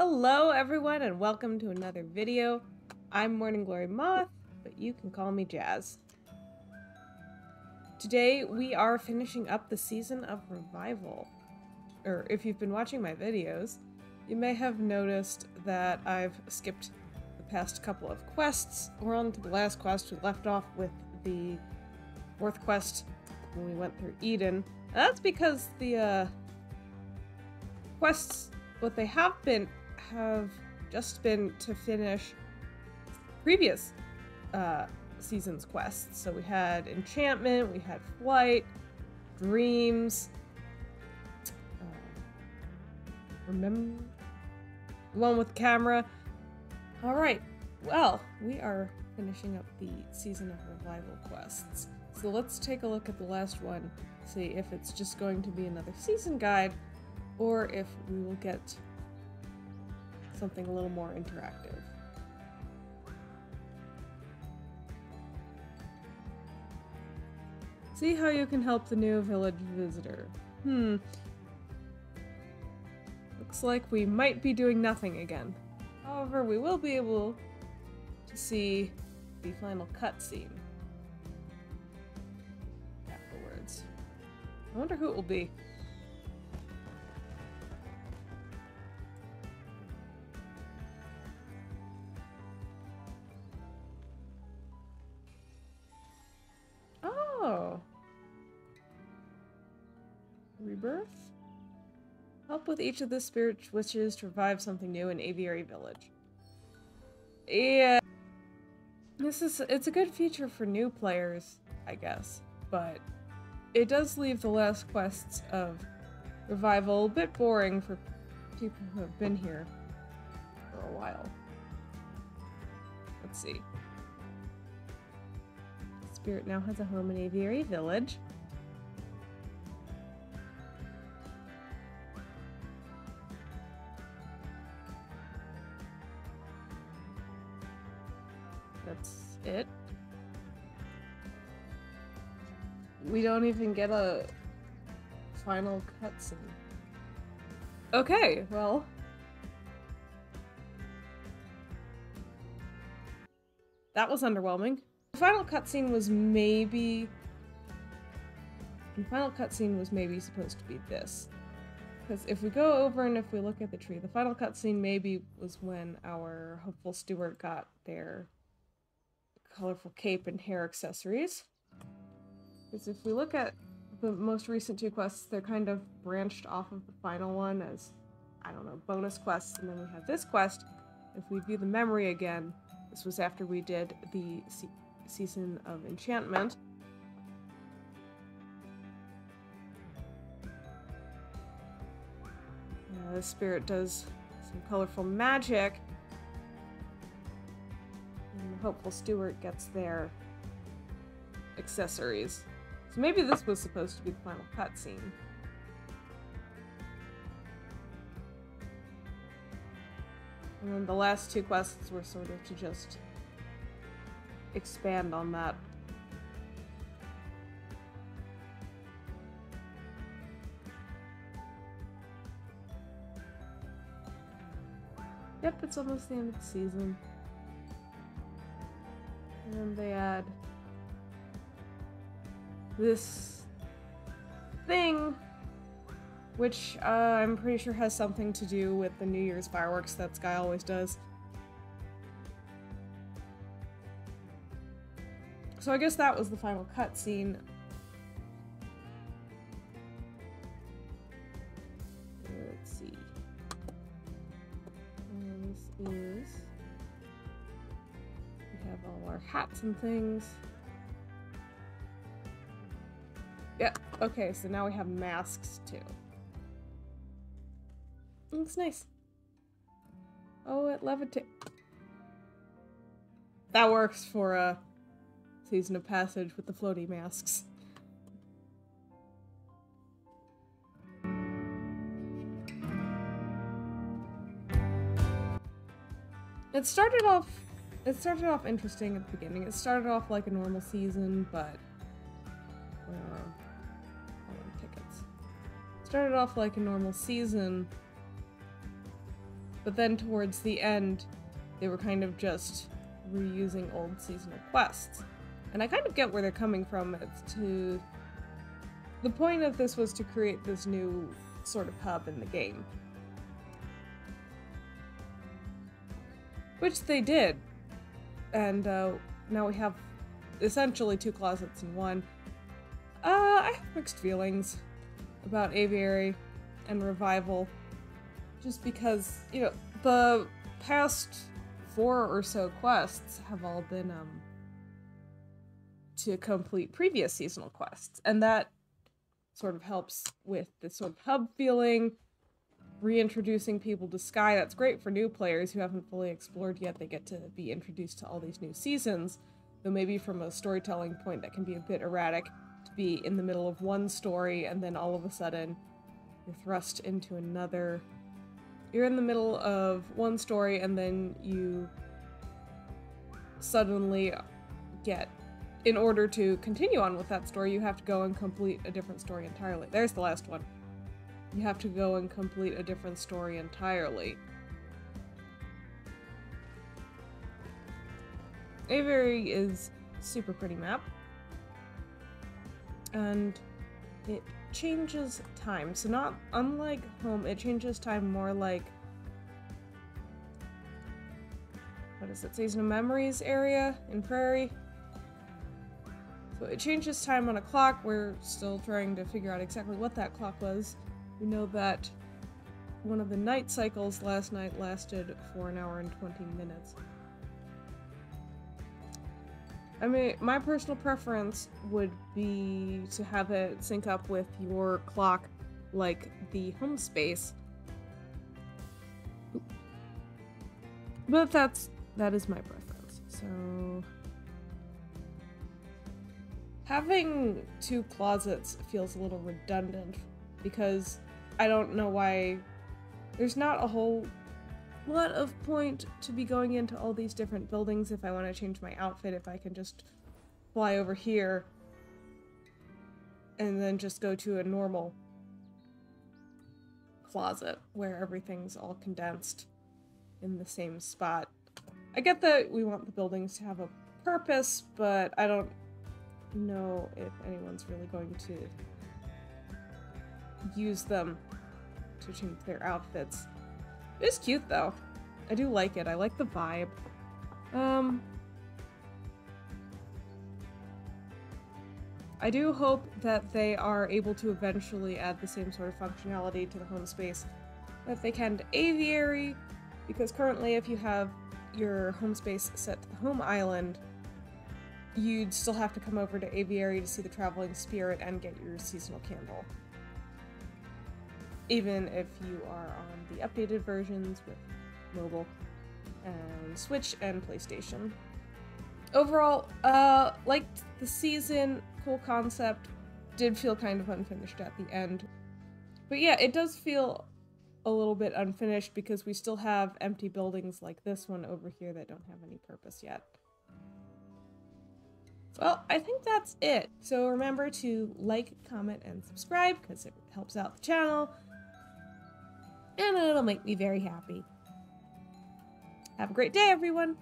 Hello everyone and welcome to another video. I'm Morning Glory Moth, but you can call me Jazz. Today we are finishing up the season of Revival. Or if you've been watching my videos, you may have noticed that I've skipped the past couple of quests. We're on to the last quest. We left off with the fourth quest when we went through Eden. And that's because the uh, quests, what they have been, have just been to finish previous uh, season's quests. So we had Enchantment, we had Flight, Dreams, uh, remember one with camera. All right, well, we are finishing up the season of revival quests. So let's take a look at the last one, see if it's just going to be another season guide or if we will get something a little more interactive. See how you can help the new village visitor. Hmm. Looks like we might be doing nothing again. However, we will be able to see the final cutscene afterwards. I wonder who it will be. Rebirth? Help with each of the spirit wishes to revive something new in Aviary Village. Yeah. This is it's a good feature for new players, I guess, but it does leave the last quests of revival a bit boring for people who have been here for a while. Let's see. Spirit now has a home in Aviary Village. That's it. We don't even get a final cutscene. Okay, well. That was underwhelming. The final cutscene was maybe... The final cutscene was maybe supposed to be this. Because if we go over and if we look at the tree, the final cutscene maybe was when our hopeful steward got their colorful cape and hair accessories. Because if we look at the most recent two quests, they're kind of branched off of the final one as, I don't know, bonus quests. And then we have this quest. If we view the memory again, this was after we did the se season of enchantment. Uh, the spirit does some colorful magic. Hopeful steward gets their accessories. So maybe this was supposed to be the final cutscene. And then the last two quests were sort of to just expand on that. Yep, it's almost the end of the season. And then they add this thing, which uh, I'm pretty sure has something to do with the New Year's fireworks that Sky always does. So I guess that was the final cutscene. Let's see. Our hats and things. Yep, okay, so now we have masks too. Looks nice. Oh, it levitates. That works for a season of passage with the floaty masks. It started off it started off interesting at the beginning. It started off like a normal season, but uh, tickets. Started off like a normal season, But then towards the end, they were kind of just reusing old seasonal quests. And I kind of get where they're coming from. It's to the point of this was to create this new sort of hub in the game. Which they did. And uh, now we have essentially two closets in one. Uh, I have mixed feelings about Aviary and Revival. Just because, you know, the past four or so quests have all been, um, to complete previous seasonal quests. And that sort of helps with this sort of hub feeling, reintroducing people to Sky. That's great for new players who haven't fully explored yet. They get to be introduced to all these new seasons, though maybe from a storytelling point that can be a bit erratic to be in the middle of one story and then all of a sudden you're thrust into another. You're in the middle of one story and then you suddenly get in order to continue on with that story, you have to go and complete a different story entirely. There's the last one. You have to go and complete a different story entirely. Aviary is super pretty map. And it changes time. So not unlike home, it changes time more like what is it, Season of Memories area in Prairie. So it changes time on a clock. We're still trying to figure out exactly what that clock was. We know that one of the night cycles last night lasted for an hour and 20 minutes. I mean, my personal preference would be to have it sync up with your clock like the home space. But that's that is my preference. So having two closets feels a little redundant because I don't know why there's not a whole lot of point to be going into all these different buildings if I want to change my outfit, if I can just fly over here and then just go to a normal closet where everything's all condensed in the same spot. I get that we want the buildings to have a purpose, but I don't know if anyone's really going to use them to change their outfits. It's cute though. I do like it. I like the vibe. Um, I do hope that they are able to eventually add the same sort of functionality to the home space that they can to Aviary, because currently if you have your home space set to the home island, you'd still have to come over to Aviary to see the Traveling Spirit and get your seasonal candle even if you are on the updated versions with mobile and Switch and PlayStation. Overall, uh, liked the season, cool concept, did feel kind of unfinished at the end. But yeah, it does feel a little bit unfinished because we still have empty buildings like this one over here that don't have any purpose yet. Well, I think that's it. So remember to like, comment, and subscribe because it helps out the channel and it'll make me very happy. Have a great day, everyone!